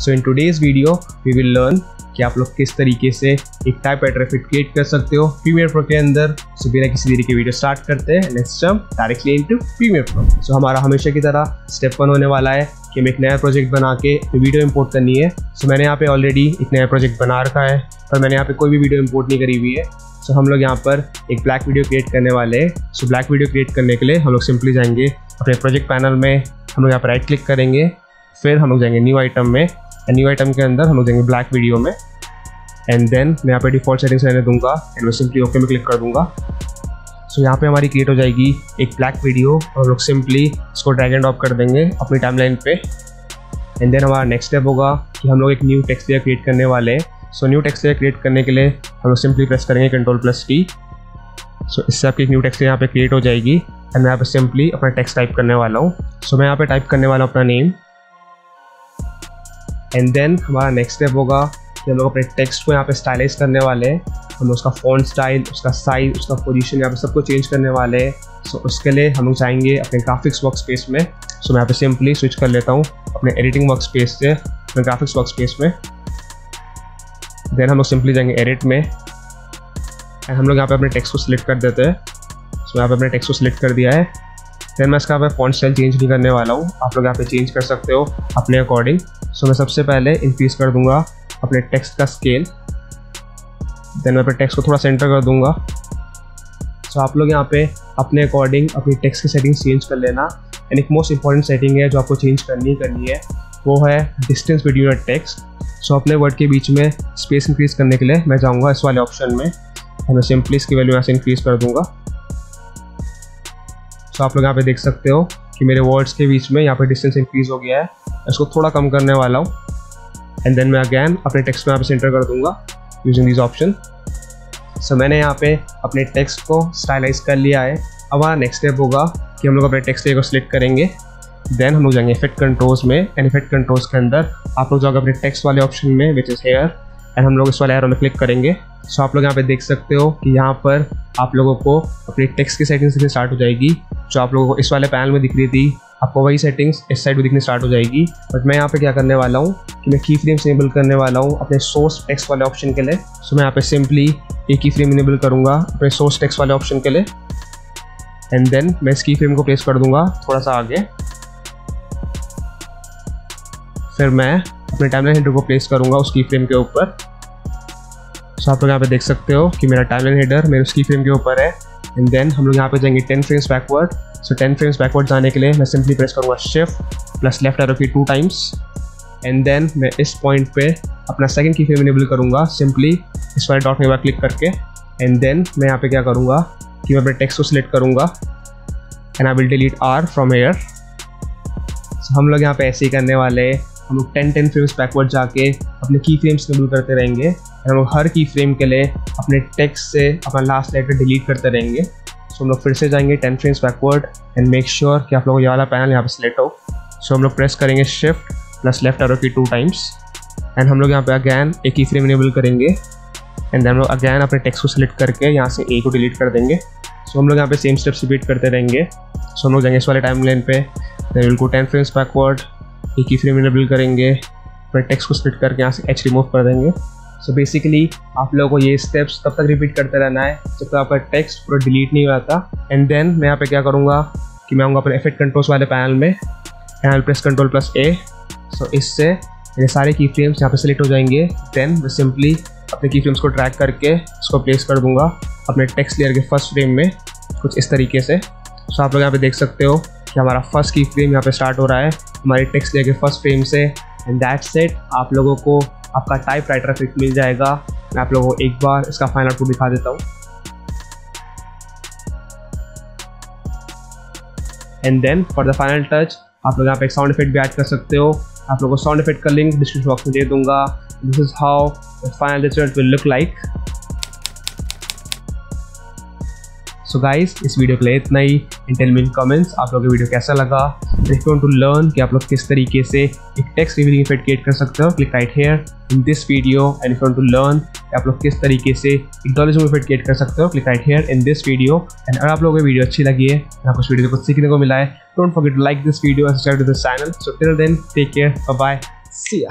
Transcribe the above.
So in today's video we will learn कि आप लोग किस तरीके से एक टाइप राइटर फिट क्रिएट कर सकते हो प्रीमियर प्रो के अंदर। सो बिना किसी देरी के वीडियो स्टार्ट करते हैं। Next jump directly into premiere pro so हमारा हमेशा की तरह स्टेप वन होने वाला है कि हमें एक नया प्रोजेक्ट बना के वीडियो इंपोर्ट करनी है। सो so, मैंने यहाँ पे ऑलरेडी एक नया प्रोजेक्ट बना रखा है पर मैंने यहाँ पे कोई भी वीडियो इंपोर्ट नहीं करी हुई है। सो so, हम लोग यहाँ पर एक ब्लैक वीडियो क्रिएट करने वाले हैं। सो ब्लैक वीडियो क्रिएट करने के लिए हम लोग सिंपली जाएँगे अपने प्रोजेक्ट पैनल में। हम लोग यहाँ पर राइट क्लिक करेंगे फिर हम लोग जाएँगे न्यू आइटम में। न्यू आइटम के अंदर हम लोग देंगे ब्लैक वीडियो में। एंड देन मैं यहाँ पे डिफ़ॉल्ट सेटिंग्स रहने दूँगा एंड मैं सिंपली ओके में क्लिक कर दूँगा। सो so, यहाँ पे हमारी क्रिएट हो जाएगी एक ब्लैक वीडियो और लोग सिंपली इसको ड्रैग एंड ड्रॉप कर देंगे अपनी टाइमलाइन पे। एंड देन हमारा नेक्स्ट स्टेप होगा कि हम लोग एक न्यू टेक्स्ट लेयर क्रिएट करने वाले हैं। So new text layer create करने के लिए हम लोग सिंपली प्रेस करेंगे कंट्रोल प्लस टी सो इससे आपकी एक न्यू टेक्स्ट यहाँ पे क्रिएट हो जाएगी। एंड मैं यहाँ पे सिंपली अपना टेक्स्ट टाइप करने वाला हूँ। सो so, मैं यहाँ पे टाइप करने वाला हूँ अपना नेम एंड देन हमारा नेक्स्ट स्टेप होगा कि हम लोग अपने टेक्स्ट को यहाँ पे स्टाइलाइज करने वाले हैं। हम उसका फ़ॉन्ट स्टाइल उसका साइज़ उसका पोजीशन यहाँ पे सबको चेंज करने वाले हैं। सो so, उसके लिए हम लोग जाएँगे अपने ग्राफिक्स वर्क स्पेस में। सो so, मैं यहाँ पे सिंपली स्विच कर लेता हूँ अपने एडिटिंग वर्क स्पेस से अपने ग्राफिक्स वर्क स्पेस में। देन हम लोग सिंपली जाएँगे एडिट में। एंड हम लोग यहाँ पे अपने टेक्स्ट को सिलेक्ट कर देते हैं। सो so, यहाँ पे अपने टेक्स्ट को सिलेक्ट कर दिया है। देन मैं इसका पे फॉन्ट स्टाइल चेंज नहीं करने वाला हूँ। आप लोग यहाँ पे चेंज कर सकते हो अपने अकॉर्डिंग सो मैं सबसे पहले इंक्रीज कर दूँगा अपने टेक्स्ट का स्केल देन मैं अपने टेक्स्ट को थोड़ा सेंटर कर दूँगा. सो so, आप लोग यहाँ पे अपने अकॉर्डिंग अपनी टेक्स्ट की सेटिंग चेंज कर लेना. एंड एक मोस्ट इंपॉर्टेंट सेटिंग है जो आपको चेंज करनी करनी है वो है distance between a text so अपने वर्ड के बीच में स्पेस इंक्रीज करने के लिए मैं जाऊँगा इस वाले ऑप्शन में. और मैं सिंपली इसकी वैल्यू यहाँ से इंक्रीज कर दूँगा. सो आप लोग यहाँ पे देख सकते हो कि मेरे वर्ड्स के बीच में यहाँ पे डिस्टेंस इंक्रीज हो गया है. इसको थोड़ा कम करने वाला हूँ। एंड देन मैं अगैन अपने टेक्स्ट में यहाँ पे सेंटर कर दूँगा यूजिंग दिस ऑप्शन सो मैंने यहाँ पे अपने टेक्स्ट को स्टाइलाइज कर लिया है। अब हमारा नेक्स्ट स्टेप होगा कि हम लोग अपने टेक्स्ट को सिलेक्ट करेंगे। देन हम लोग जाएँगे इफ़ेक्ट कंट्रोल्स में एंड इफ़ेक्ट कंट्रोल्स के अंदर आप लोग जाओगे अपने टेक्स्ट वाले ऑप्शन में विच इज़ हेयर एंड हम लोग इस वाले एरो में क्लिक करेंगे। सो so, आप लोग यहाँ पे देख सकते हो कि यहाँ पर आप लोगों को अपनी टेक्स्ट की सेटिंग्स से स्टार्ट हो जाएगी। जो आप लोगों को इस वाले पैनल में दिख रही थी आपको वही सेटिंग्स इस साइड में दिखनी स्टार्ट हो जाएगी। बट मैं यहाँ पे क्या करने वाला हूँ कि मैं की फ्रेम्स इनेबल करने वाला हूँ अपने सोर्स टेक्स्ट वाले ऑप्शन के लिए। सो मैं यहाँ पे सिंपली एक की फ्रेम इनेबल करूँगा अपने सोर्स टेक्स्ट वाले ऑप्शन के लिए। एंड देन मैं इस की फ्रेम को प्लेस कर दूँगा थोड़ा सा आगे। फिर मैं अपने टाइमलाइन हेडर को प्लेस करूँगा उस की फ्रेम के ऊपर। सो आप लोग यहाँ पे देख सकते हो कि मेरा टाइमलाइन हेडर मेरे उस की फ्रेम के ऊपर है। एंड देन हम लोग यहाँ पे जाएँगे ten frames backward so ten frames backward जाने के लिए मैं सिंपली प्रेस करूँगा shift plus left arrow key two times and then मैं इस पॉइंट पे अपना सेकंड की फ्रेम इनेबल करूँगा सिंपली इस वाले डॉट में बार क्लिक करके. एंड देन मैं यहाँ पे क्या करूँगा कि मैं अपने टेक्स्ट को सिलेक्ट करूँगा. And I will delete are from here हम लोग यहाँ पे ऐसे ही करने वाले हम लोग टेन टेन फ्रेम्स बैकवर्ड जाके अपने की फ्रेम्स इनेबल करते रहेंगे. हम लोग हर की फ्रेम के लिए अपने टेक्स्ट से अपना लास्ट लेटर डिलीट करते रहेंगे. सो हम लोग फिर से जाएँगे ten frames backward and make sure कि आप लोगों को ये वाला पैनल यहाँ पे सिलेक्ट हो। सो हम लोग प्रेस करेंगे shift plus left arrow key two times and हम लोग यहाँ पे अगैन एक ही फ्रेम इनेबल करेंगे एंड हम लोग अगैन अपने टेक्स्ट को सिलेक्ट करके यहाँ से ए को डिलीट कर देंगे। सो so, हम लोग यहाँ पे सेम स्टेप्स रिपीट करते रहेंगे। सो so, हम लोग जाएँगे इस वाले टाइम लाइन पे गो टेन फ्रेम्स बैकवर्ड एक ही फ्रेम इनेबल करेंगे अपने टेक्स्ट को सिलेक्ट करके यहाँ से एच रिमूव कर देंगे। सो बेसिकली आप लोगों को ये स्टेप्स तब तक रिपीट करते रहना है जब तक आपका टेक्स्ट पूरा डिलीट नहीं हो जाता एंड देन मैं यहाँ पे क्या करूँगा कि मैं आऊँगा अपने इफ़ेक्ट कंट्रोल्स वाले पैनल में। Panel press control plus A so इससे मेरे सारे की फ्रेम्स यहाँ पे सेलेक्ट हो जाएँगे। देन मैं सिंपली अपने की फ्रेम्स को ट्रैक करके इसको प्लेस कर दूँगा अपने टेक्स्ट लेयर के फ़र्स्ट फ्रेम में कुछ इस तरीके से। सो so आप लोग यहाँ पे देख सकते हो कि हमारा फ़र्स्ट की फ्रेम यहाँ पे स्टार्ट हो रहा है। हमारे टेक्स्ट लेयर के फ़र्स्ट फ्रेम से। एंड दैट सेट आप लोगों को आपका टाइप राइटर फिट मिल जाएगा। मैं आप लोगों को एक बार इसका फाइनल आउटपुट दिखा देता हूँ। And then for the final touch आप लोग यहाँ पे एक साउंड इफ़ेक्ट भी ऐड कर सकते हो। आप लोगों को साउंड इफ़ेक्ट का लिंक डिस्क्रिप्शन बॉक्स में दे दूँगा। This is how the final result will look like so guys इस वीडियो के लिए इतना ही। इन टेल मी कमेंट्स आप लोगों को वीडियो कैसा लगा? इफ़ यू टू लर्न कि आप लोग किस तरीके से एक टेक्स्ट रिवीलिंग इफ़ेक्ट क्रिएट कर सकते हो click right here in this video and if you to learn कि आप लोग किस तरीके से एक डॉलिज्म इफ़ेक्ट क्रिएट कर सकते हो click right here in this video and अगर आप लोगों को वीडियो अच्छी लगी है आपको इस वीडियो कुछ सीखने को मिला है don't forget to like this video and subscribe to this channel so till then take care bye see